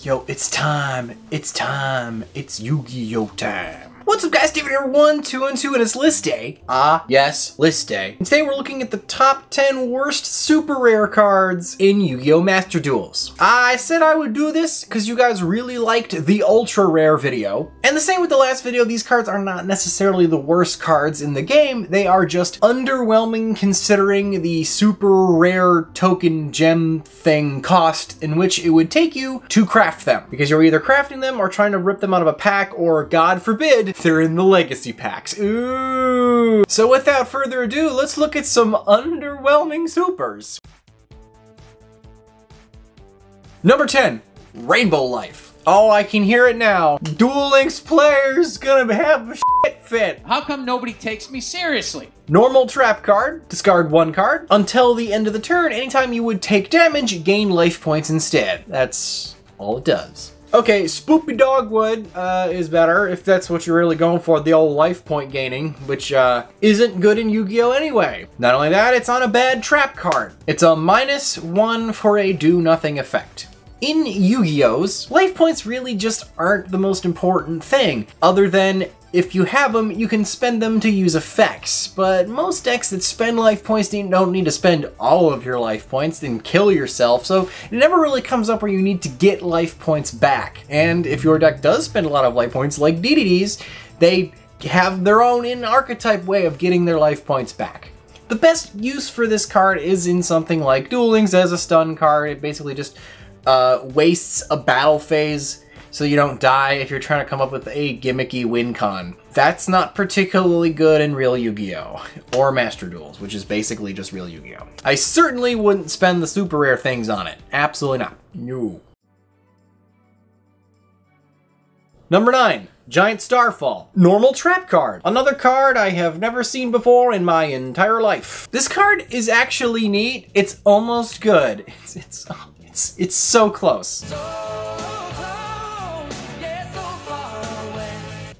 Yo, it's time. It's time. It's Yu-Gi-Oh time. What's up guys, David here, 1, 2, and 2, and it's list day. Ah, yes, list day. And today we're looking at the top 10 worst super rare cards in Yu-Gi-Oh! Master Duels. I said I would do this because you guys really liked the ultra rare video. And the same with the last video, these cards are not necessarily the worst cards in the game, they are just underwhelming considering the super rare token gem thing cost in which it would take you to craft them. Because you're either crafting them or trying to rip them out of a pack or, God forbid, they're in the legacy packs. Ooh. So without further ado, let's look at some underwhelming supers. Number 10, Rainbow Life. Oh, I can hear it now. Duel Links players gonna have a shit fit. How come nobody takes me seriously? Normal trap card, discard one card. Until the end of the turn, anytime you would take damage, gain life points instead. That's all it does. Okay, Spoopy Dogwood uh, is better if that's what you're really going for, the old life point gaining, which uh, isn't good in Yu-Gi-Oh! anyway. Not only that, it's on a bad trap card. It's a minus one for a do-nothing effect. In Yu-Gi-Oh's, life points really just aren't the most important thing, other than if you have them, you can spend them to use effects, but most decks that spend life points don't need to spend all of your life points and kill yourself, so it never really comes up where you need to get life points back. And if your deck does spend a lot of life points, like DDD's, they have their own in-archetype way of getting their life points back. The best use for this card is in something like Duel Links as a stun card. It basically just uh, wastes a battle phase so you don't die if you're trying to come up with a gimmicky win con. That's not particularly good in real Yu-Gi-Oh! or Master Duels, which is basically just real Yu-Gi-Oh! I certainly wouldn't spend the super rare things on it. Absolutely not. No. Number 9. Giant Starfall. Normal trap card. Another card I have never seen before in my entire life. This card is actually neat. It's almost good. It's, it's, it's, it's so close.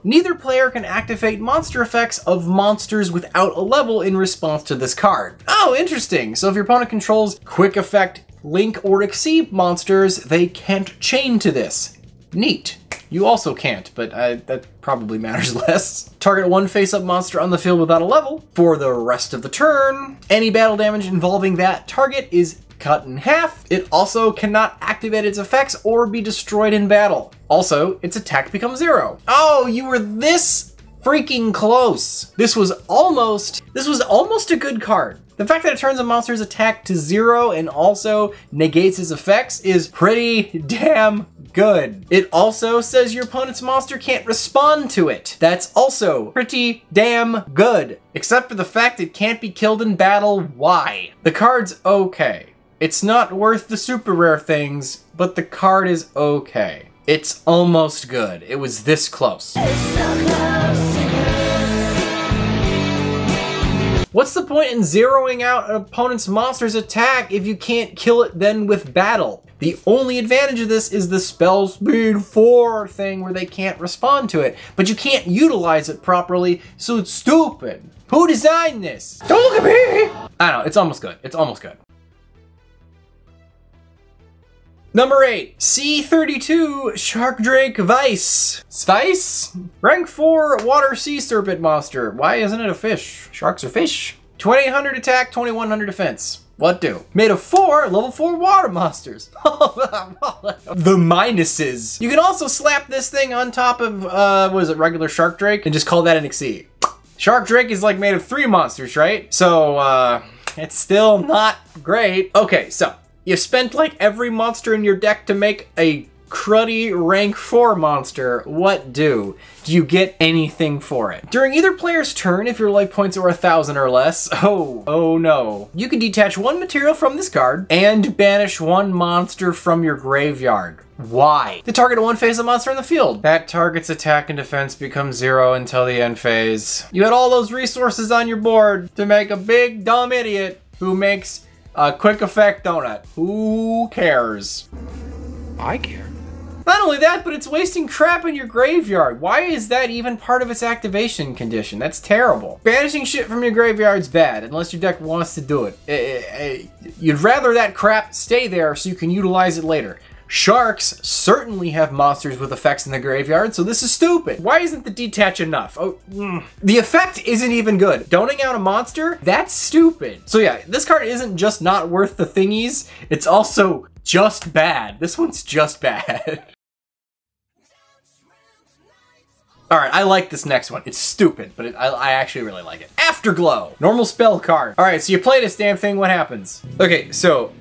Neither player can activate monster effects of monsters without a level in response to this card. Oh, interesting. So if your opponent controls quick effect, link, or Xyz monsters, they can't chain to this. Neat. You also can't, but uh, that probably matters less. Target one face-up monster on the field without a level for the rest of the turn. Any battle damage involving that target is cut in half. It also cannot activate its effects or be destroyed in battle. Also, its attack becomes zero. Oh, you were this freaking close. This was almost, this was almost a good card. The fact that it turns a monster's attack to zero and also negates his effects is pretty damn good. It also says your opponent's monster can't respond to it. That's also pretty damn good. Except for the fact it can't be killed in battle, why? The card's okay. It's not worth the super rare things, but the card is okay. It's almost good. It was this close. What's the point in zeroing out an opponent's monster's attack if you can't kill it then with battle? The only advantage of this is the spell speed 4 thing where they can't respond to it, but you can't utilize it properly, so it's stupid. Who designed this? Don't look at me! I don't know, it's almost good. It's almost good. Number 8, C32 Shark Drake Veiss. Vice? Rank 4 Water Sea Serpent Monster. Why isn't it a fish? Sharks are fish. 2800 attack, 2100 defense. What do? Made of four level four water monsters. the minuses. You can also slap this thing on top of, uh, what is it, regular Shark Drake and just call that an Xyz. Shark Drake is like made of three monsters, right? So, uh, it's still not great. Okay, so you spent like every monster in your deck to make a cruddy rank 4 monster. What do? Do you get anything for it? During either player's turn, if your life points are a thousand or less, oh, oh no. You can detach one material from this card and banish one monster from your graveyard. Why? The target of one phase of monster in the field. That target's attack and defense becomes zero until the end phase. You had all those resources on your board to make a big dumb idiot who makes a quick effect donut. Who cares? I care. Not only that, but it's wasting crap in your graveyard. Why is that even part of its activation condition? That's terrible. Banishing shit from your graveyard's bad, unless your deck wants to do it. Eh, eh, eh, you'd rather that crap stay there so you can utilize it later. Sharks certainly have monsters with effects in the graveyard, so this is stupid. Why isn't the detach enough? Oh, mm. The effect isn't even good. Doning out a monster? That's stupid. So yeah, this card isn't just not worth the thingies, it's also just bad. This one's just bad. Alright, I like this next one. It's stupid, but it, I, I, actually really like it. Afterglow! Normal spell card. Alright, so you play this damn thing, what happens? Okay, so,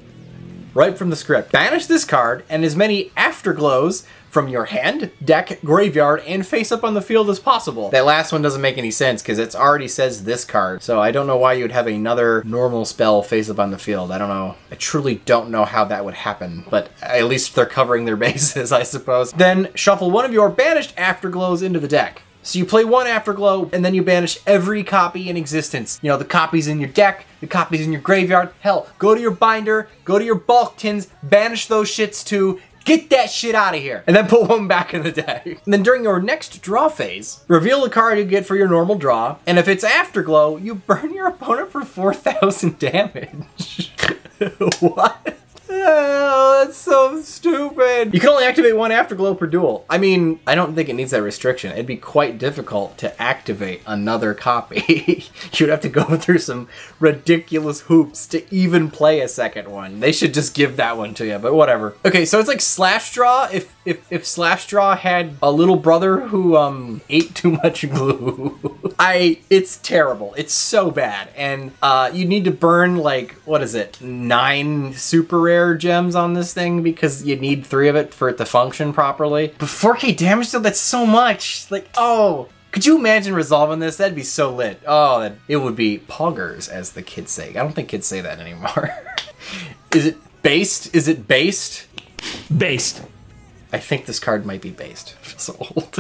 right from the script. Banish this card and as many Afterglows from your hand, deck, graveyard, and face up on the field as possible. That last one doesn't make any sense because it already says this card. So I don't know why you'd have another normal spell face up on the field. I don't know. I truly don't know how that would happen, but at least they're covering their bases, I suppose. Then shuffle one of your banished Afterglows into the deck. So you play one Afterglow, and then you banish every copy in existence. You know, the copies in your deck, the copies in your graveyard. Hell, go to your binder, go to your bulk tins, banish those shits too, Get that shit out of here. And then put one back in the deck. And then during your next draw phase, reveal the card you get for your normal draw. And if it's Afterglow, you burn your opponent for 4,000 damage. what? Oh, that's so stupid. You can only activate one Afterglow per duel. I mean, I don't think it needs that restriction. It'd be quite difficult to activate another copy. You'd have to go through some ridiculous hoops to even play a second one. They should just give that one to you, but whatever. Okay, so it's like Slash Draw if if if Slash Draw had a little brother who um ate too much glue. I it's terrible. It's so bad. And uh you need to burn like what is it? 9 super rare gems on this thing because you need three of it for it to function properly. But 4k damage though, that's so much. Like, oh, could you imagine resolving this? That'd be so lit. Oh, it would be poggers, as the kids say. I don't think kids say that anymore. Is it based? Is it based? Based. I think this card might be based. so old.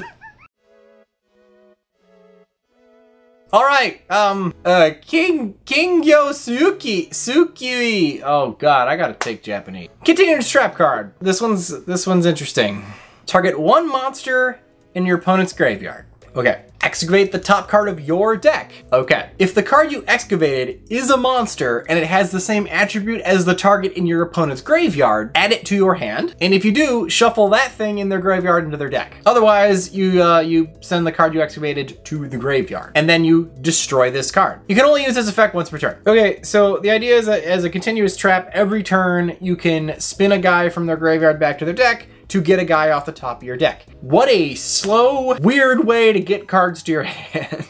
All right, um, uh, King King Yosuki Suki. Oh God, I gotta take Japanese. Continuous trap card. This one's this one's interesting. Target one monster in your opponent's graveyard. Okay. Excavate the top card of your deck. Okay. If the card you excavated is a monster and it has the same attribute as the target in your opponent's graveyard, add it to your hand. And if you do, shuffle that thing in their graveyard into their deck. Otherwise, you uh, you send the card you excavated to the graveyard. And then you destroy this card. You can only use this effect once per turn. Okay, so the idea is that as a continuous trap, every turn you can spin a guy from their graveyard back to their deck, to get a guy off the top of your deck. What a slow, weird way to get cards to your hand.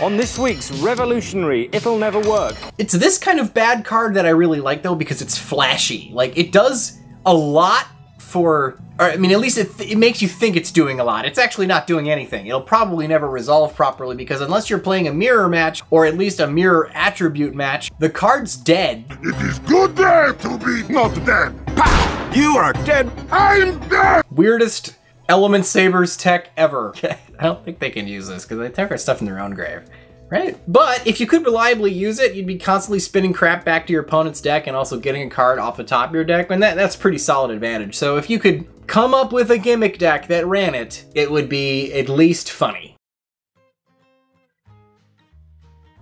On this week's Revolutionary, It'll Never Work. It's this kind of bad card that I really like though because it's flashy. Like it does a lot for, or I mean at least it, it makes you think it's doing a lot. It's actually not doing anything. It'll probably never resolve properly because unless you're playing a mirror match or at least a mirror attribute match, the card's dead. It is good there to be not dead. Pow! You are dead. I'm dead. Weirdest Element Sabers tech ever. I don't think they can use this because they take our stuff in their own grave. Right? But if you could reliably use it, you'd be constantly spinning crap back to your opponent's deck and also getting a card off the top of your deck, and that, that's pretty solid advantage. So if you could come up with a gimmick deck that ran it, it would be at least funny.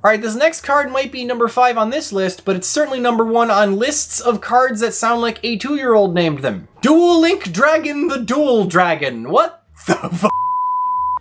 Alright, this next card might be number 5 on this list, but it's certainly number 1 on lists of cards that sound like a 2-year-old named them. Duel Link Dragon the Dual Dragon. What the f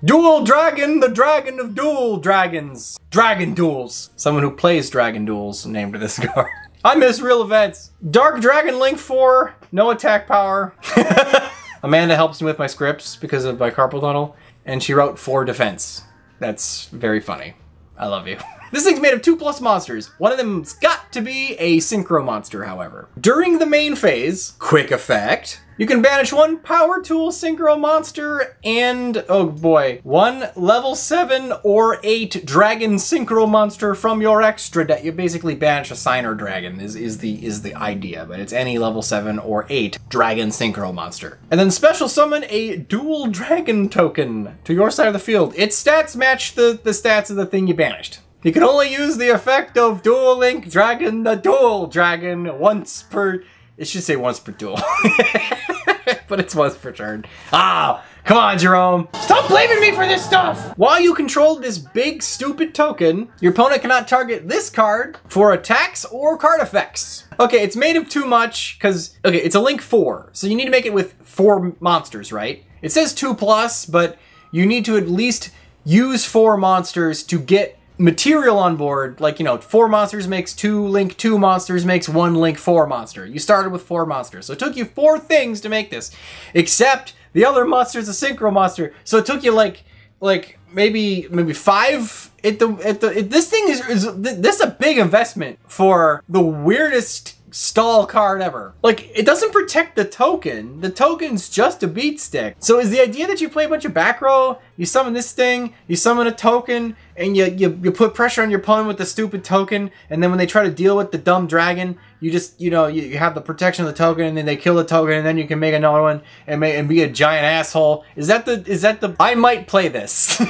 Dual Dragon, the Dragon of Dual Dragons. Dragon Duels. Someone who plays Dragon Duels named this card. I miss real events. Dark Dragon Link 4, no attack power. Amanda helps me with my scripts because of my carpal tunnel, and she wrote 4 defense. That's very funny. I love you. This thing's made of two plus monsters. One of them's got to be a synchro monster, however. During the main phase, quick effect, you can banish one power tool synchro monster and, oh boy, one level 7 or 8 dragon synchro monster from your extra deck. You basically banish a signer dragon is, is the is the idea, but it's any level 7 or 8 dragon synchro monster. And then special summon a dual dragon token to your side of the field. Its stats match the, the stats of the thing you banished. You can only use the effect of Duel Link Dragon the Dual Dragon once per... It should say once per duel. but it's once per turn. Ah, come on, Jerome. Stop blaming me for this stuff. While you control this big, stupid token, your opponent cannot target this card for attacks or card effects. Okay, it's made of too much because, okay, it's a link four. So you need to make it with four monsters, right? It says two plus, but you need to at least use four monsters to get material on board, like, you know, four monsters makes two Link 2 monsters makes one Link 4 monster. You started with four monsters. So it took you four things to make this. Except the other monster is a synchro monster. So it took you like, like, maybe, maybe five at the, at the, it, this thing is, is, this is a big investment for the weirdest stall card ever. Like, it doesn't protect the token. The token's just a beat stick. So is the idea that you play a bunch of back row, you summon this thing, you summon a token, and you, you, you put pressure on your opponent with the stupid token, and then when they try to deal with the dumb dragon, you just, you know, you, you have the protection of the token, and then they kill the token, and then you can make another one, and, and be a giant asshole. Is that the, is that the, I might play this. this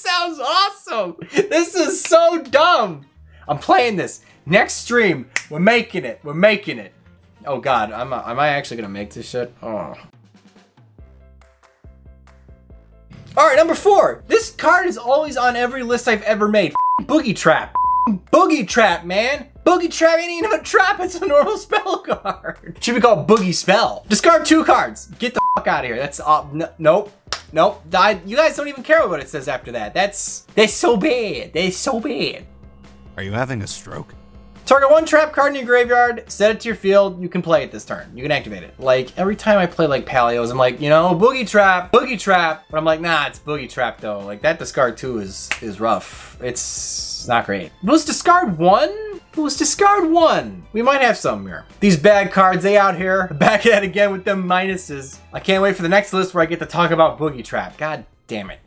sounds awesome. This is so dumb. I'm playing this. Next stream, we're making it. We're making it. Oh god, I'm am I actually gonna make this shit? Oh. Alright, number four. This card is always on every list I've ever made. Boogie Trap. Boogie Trap, man. Boogie Trap ain't even a trap, it's a normal spell card. Should be called Boogie Spell. Discard two cards. Get the fuck out of here. That's, uh, nope. Nope. I, you guys don't even care what it says after that. That's, they're so bad. They're so bad. Are you having a stroke? Target one trap card in your graveyard, set it to your field, you can play it this turn. You can activate it. Like, every time I play, like, Palios, I'm like, you know, Boogie Trap, Boogie Trap, but I'm like, nah, it's Boogie Trap, though. Like, that discard, too, is is rough. It's not great. Was discard one? Was discard one. We might have some here. These bad cards, they out here. Back at it again with them minuses. I can't wait for the next list where I get to talk about Boogie Trap. God damn it.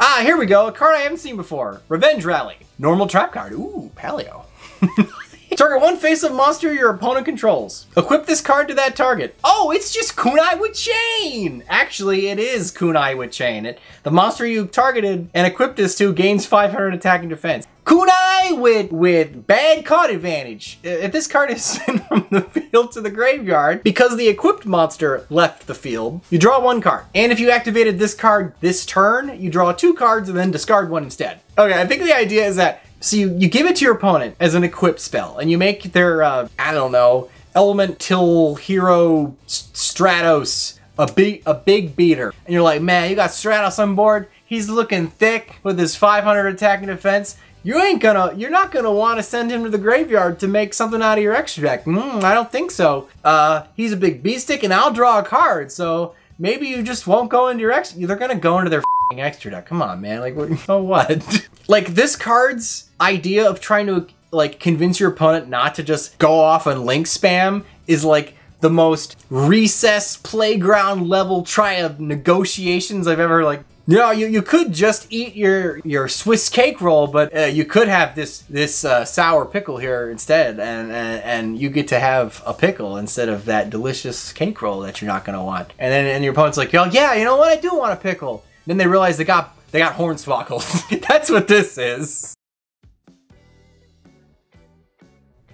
Ah, here we go. A card I haven't seen before. Revenge Rally. Normal trap card. Ooh, Paleo. target one face-up monster your opponent controls. Equip this card to that target. Oh, it's just Kunai with Chain! Actually, it is Kunai with Chain. It, the monster you targeted and equipped this to gains 500 attack and defense. Kunai with, with bad card advantage. If this card is sent from the field to the graveyard, because the equipped monster left the field, you draw one card. And if you activated this card this turn, you draw two cards and then discard one instead. Okay, I think the idea is that so you, you give it to your opponent as an equipped spell, and you make their, uh, I don't know, Elemental Hero Stratos a big, a big beater. And you're like, man, you got Stratos on board? He's looking thick with his 500 attack and defense. You ain't gonna, you're not gonna want to send him to the graveyard to make something out of your extra deck. Mm, I don't think so. Uh, he's a big beast stick and I'll draw a card, so maybe you just won't go into your extra, they're gonna go into their extra deck. Come on, man. Like? Oh, what? like, this card's idea of trying to, like, convince your opponent not to just go off and link spam is, like, the most recess playground level try of negotiations I've ever, like, you know, you, you could just eat your, your Swiss cake roll, but uh, you could have this this uh, sour pickle here instead, and, and and you get to have a pickle instead of that delicious cake roll that you're not gonna want. And then and your opponent's like, oh yeah, you know what, I do want a pickle. Then they realize they got they got hornswoggles. That's what this is.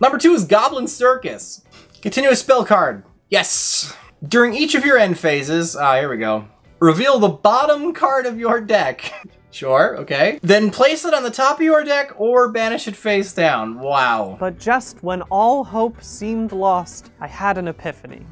Number two is Goblin Circus. Continuous spell card. Yes. During each of your end phases, ah, here we go. Reveal the bottom card of your deck. Sure, okay. Then place it on the top of your deck or banish it face down. Wow. But just when all hope seemed lost, I had an epiphany.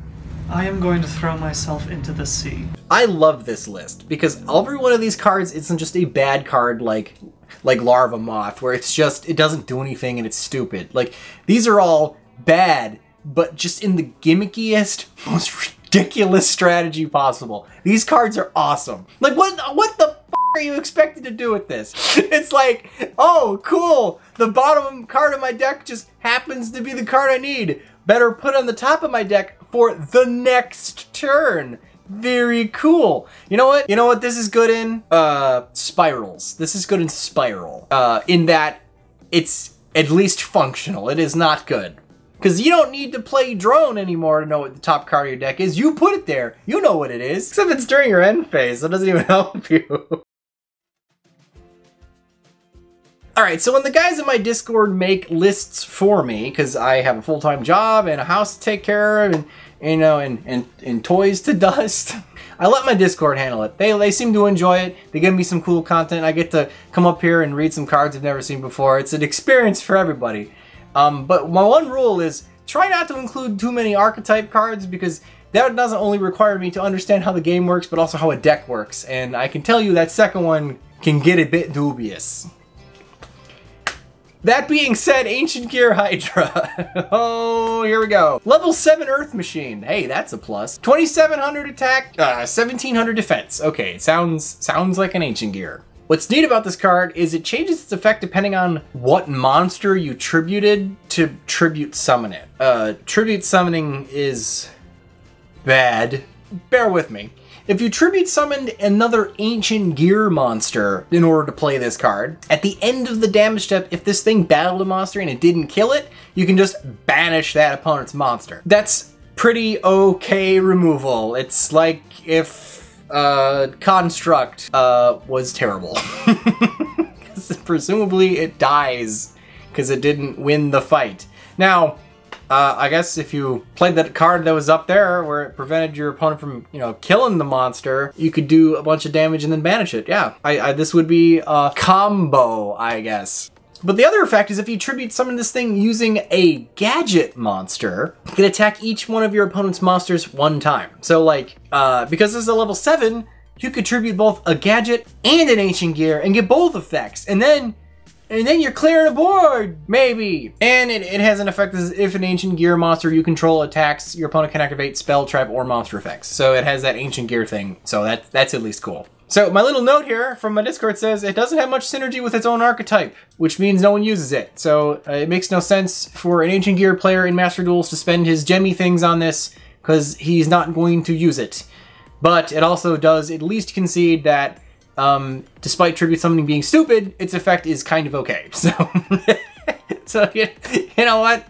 I am going to throw myself into the sea. I love this list because every one of these cards isn't just a bad card like like Larva Moth, where it's just it doesn't do anything and it's stupid. Like these are all bad, but just in the gimmickiest, most ridiculous strategy possible. These cards are awesome. Like what what the are you expected to do with this? It's like, oh, cool. The bottom card of my deck just happens to be the card I need. Better put on the top of my deck for the next turn. Very cool. You know what? You know what this is good in? Uh, spirals. This is good in spiral. Uh, in that it's at least functional. It is not good. Because you don't need to play drone anymore to know what the top card of your deck is. You put it there. You know what it is. Except it's during your end phase, That doesn't even help you. All right, so when the guys in my Discord make lists for me, because I have a full-time job and a house to take care of, and you know, and, and, and toys to dust, I let my Discord handle it. They, they seem to enjoy it. They give me some cool content. I get to come up here and read some cards I've never seen before. It's an experience for everybody. Um, but my one rule is try not to include too many archetype cards because that doesn't only require me to understand how the game works, but also how a deck works. And I can tell you that second one can get a bit dubious. That being said, Ancient Gear Hydra. oh, here we go. Level 7 Earth Machine. Hey, that's a plus. 2700 attack, uh, 1700 defense. Okay, it sounds sounds like an Ancient Gear. What's neat about this card is it changes its effect depending on what monster you tributed to tribute summon it. Uh, tribute summoning is bad. Bear with me. If you tribute summoned another ancient gear monster in order to play this card, at the end of the damage step, if this thing battled a monster and it didn't kill it, you can just banish that opponent's monster. That's pretty okay removal. It's like if uh, Construct uh, was terrible. presumably it dies because it didn't win the fight. Now, uh, I guess if you played that card that was up there where it prevented your opponent from, you know, killing the monster, you could do a bunch of damage and then banish it. Yeah, I, I, this would be a combo, I guess. But the other effect is if you tribute summon this thing using a gadget monster, you can attack each one of your opponent's monsters one time. So like, uh, because this is a level 7, you could tribute both a gadget and an ancient gear and get both effects. And then and then you're clearing a board, maybe. And it, it has an effect as if an ancient gear monster you control attacks, your opponent can activate spell, trap, or monster effects. So it has that ancient gear thing. So that that's at least cool. So my little note here from my Discord says it doesn't have much synergy with its own archetype, which means no one uses it. So uh, it makes no sense for an ancient gear player in Master Duels to spend his gemmy things on this because he's not going to use it. But it also does at least concede that um, despite tribute summoning being stupid, its effect is kind of okay. So, so you, you know what?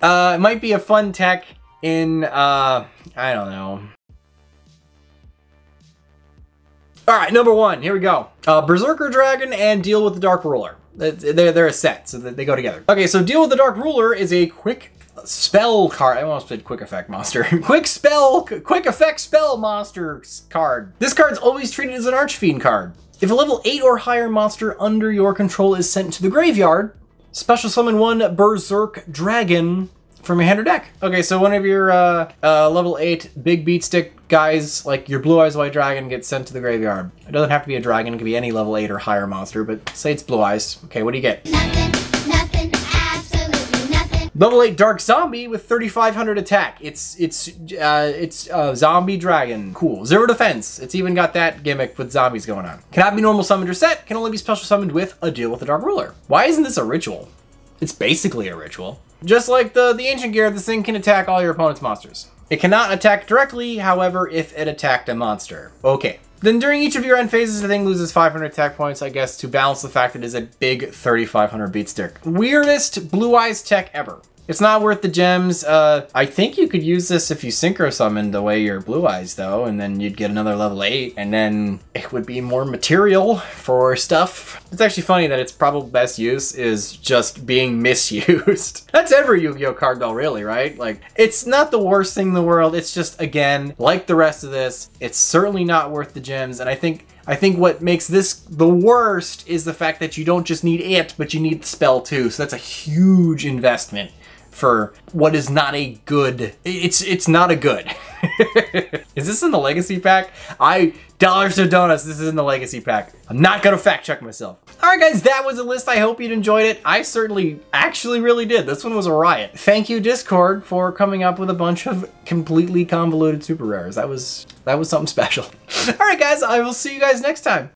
Uh, it might be a fun tech in, uh, I don't know. All right, number one, here we go. Uh, Berserker Dragon and Deal with the Dark Ruler. They're, they're a set, so they go together. Okay, so Deal with the Dark Ruler is a quick spell card. I almost said quick effect monster. quick spell, quick effect spell monster card. This card's always treated as an Archfiend card. If a level 8 or higher monster under your control is sent to the graveyard, special summon one Berserk Dragon from your hand or deck. Okay, so one of your uh, uh, level 8 big beat stick guys, like your Blue Eyes White Dragon, gets sent to the graveyard. It doesn't have to be a dragon, it could be any level 8 or higher monster, but say it's Blue Eyes. Okay, what do you get? Level 8 Dark Zombie with 3500 attack. It's it's uh, it's a zombie dragon. Cool. Zero defense. It's even got that gimmick with zombies going on. Cannot be normal summoned or set. Can only be special summoned with a deal with the Dark Ruler. Why isn't this a ritual? It's basically a ritual. Just like the, the Ancient Gear, this thing can attack all your opponent's monsters. It cannot attack directly, however, if it attacked a monster. Okay. Then during each of your end phases, the thing loses 500 attack points, I guess, to balance the fact that it is a big 3500 beat stick. Weirdest Blue Eyes tech ever. It's not worth the gems. Uh, I think you could use this if you synchro summoned away your blue eyes though, and then you'd get another level 8, and then it would be more material for stuff. It's actually funny that its probable best use is just being misused. That's every Yu-Gi-Oh card though, really, right? Like, it's not the worst thing in the world, it's just, again, like the rest of this, it's certainly not worth the gems, and I think I think what makes this the worst is the fact that you don't just need it, but you need the spell too. So that's a huge investment for what is not a good. It's it's not a good. is this in the legacy pack? I dollars to donuts. This is in the legacy pack. I'm not gonna fact check myself. All right, guys, that was a list. I hope you enjoyed it. I certainly, actually, really did. This one was a riot. Thank you, Discord, for coming up with a bunch of completely convoluted super rares. That was that was something special. All right, guys, I will see you guys next time.